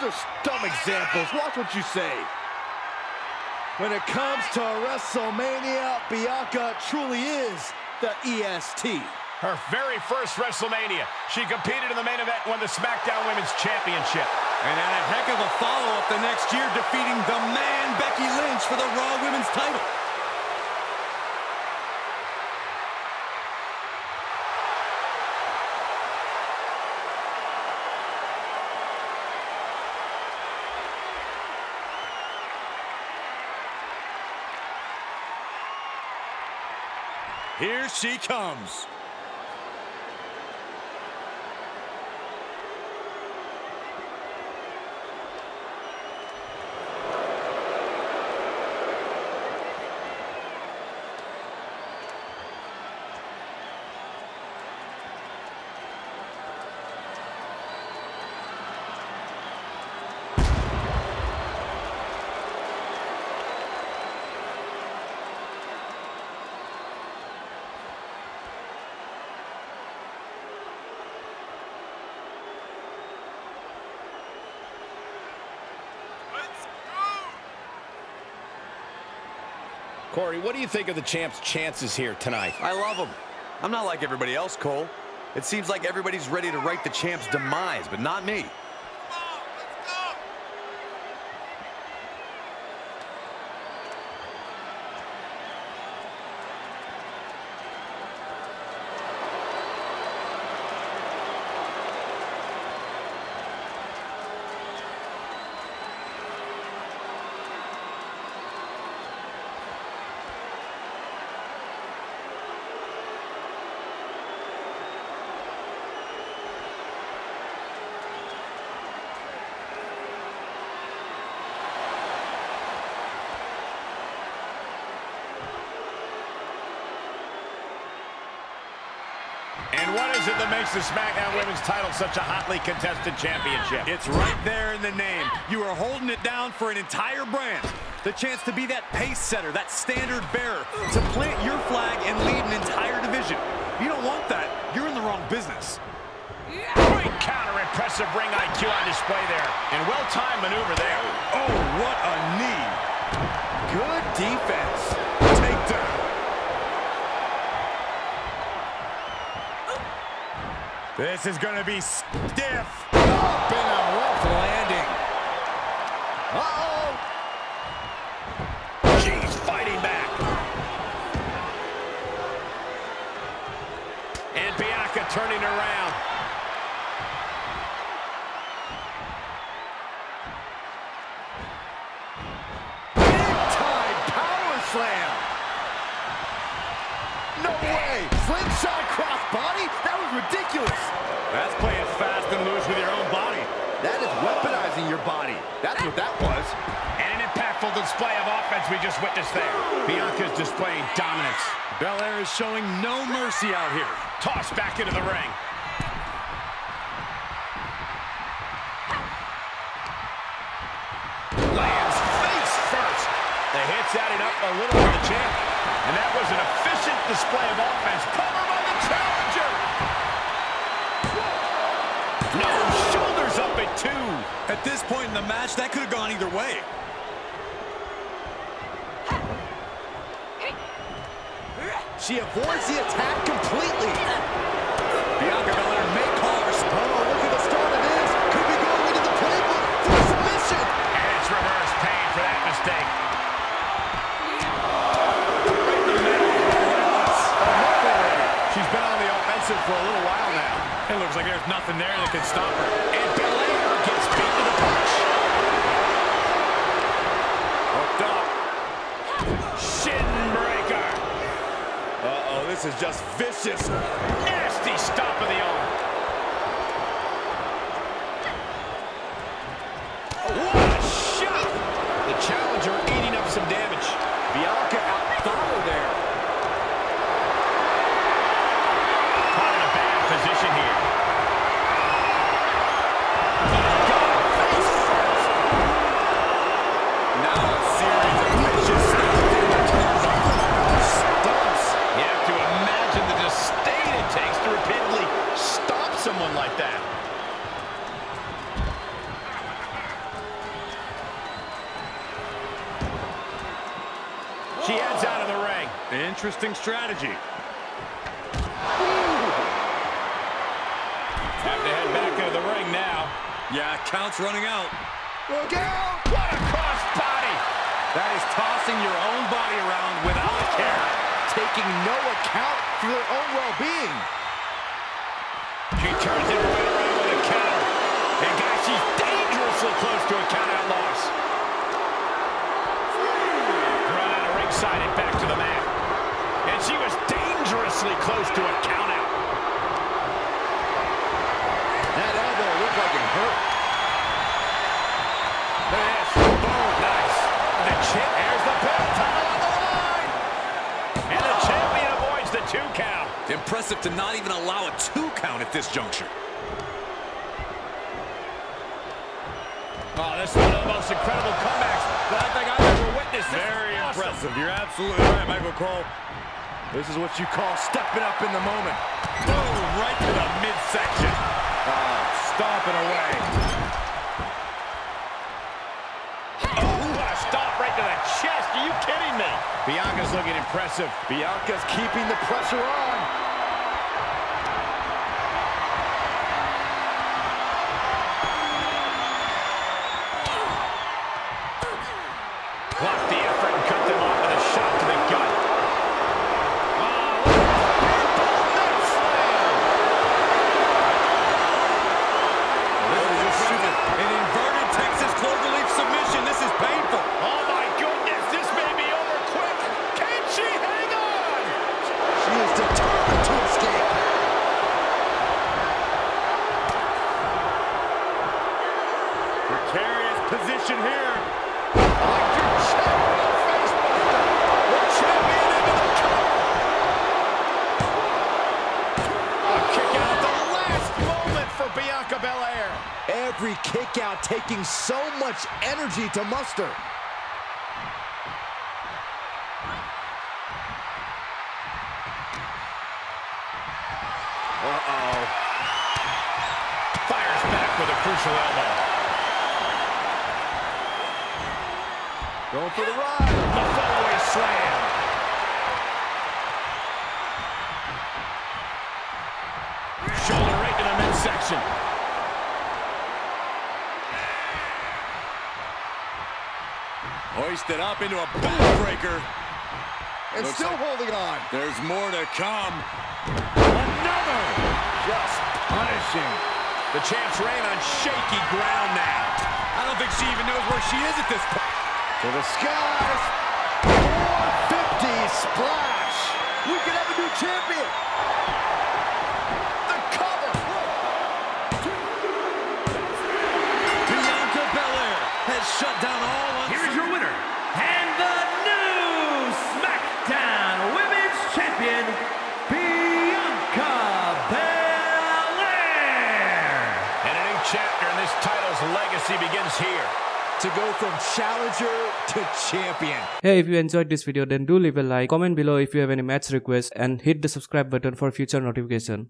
Those are dumb examples. Watch what you say. When it comes to WrestleMania, Bianca truly is the EST. Her very first WrestleMania. She competed in the main event and won the SmackDown Women's Championship. And had a heck of a follow-up the next year, defeating the man, Becky Lynch, for the Raw Women's title. Here she comes. Corey, what do you think of the champ's chances here tonight? I love him. I'm not like everybody else, Cole. It seems like everybody's ready to write the champ's demise, but not me. And what is it that makes the SmackDown Women's title such a hotly contested championship? It's right there in the name. You are holding it down for an entire brand. The chance to be that pace setter, that standard bearer, to plant your flag and lead an entire division. You don't want that. You're in the wrong business. Great counter, impressive ring IQ on display there. And well-timed maneuver there. Oh, what a knee. Good defense. Takedown. This is going to be stiff. Up and a rough landing. Uh-oh. She's fighting back. And Bianca turning around. Big-time power slam. No way. Slingshot cross body? That was ridiculous. That's playing fast and loose with your own body. That is weaponizing your body. That's what that was. And an impactful display of offense we just witnessed there. Bianca's displaying dominance. Belair is showing no mercy out here. Tossed back into the ring. Lands face first. The hits added up a little for the champ. And that was an efficient display of offense. Cover by the challenger. Up at two. At this point in the match, that could have gone either way. She avoids the attack completely. Shin breaker. Uh-oh, this is just vicious. Nasty stop of the arm. Interesting strategy. Have to head back into the ring now. Yeah, count's running out. Look out! What a cross body! That is tossing your own body around without a care. Taking no account for their own well-being. She turns it right around with a counter. And guys, she's dangerously close to a count-out loss. Run out of ringside and back to the mat. And she was dangerously close to a count-out. That elbow looked like it hurt. Look at. Boom. Nice. The chip. There's the pin. Title on the line. And the champion avoids the two count. Impressive to not even allow a two count at this juncture. Oh, this is one of the most incredible comebacks that I think I've ever witnessed. This Very is awesome. impressive. You're absolutely right, Michael Cole. This is what you call stepping up in the moment. Boom, right to the midsection. Ah, stomping away. Oh, what a stop right to the chest. Are you kidding me? Bianca's looking impressive. Bianca's keeping the pressure on. Kick taking so much energy to muster. Uh-oh. Fires back with a crucial elbow. Going for the ride. The fallaway slam. Hoisted up into a backbreaker. And Looks still like- holding on. There's more to come. Another. Just punishing. The champ's reign on shaky ground now. I don't think she even knows where she is at this point. To the skies. 450 splash. We could have a new champion. Legacy begins here. To go from challenger to champion. Hey, if you enjoyed this video then do leave a like, comment below if you have any match requests and hit the subscribe button for future notification.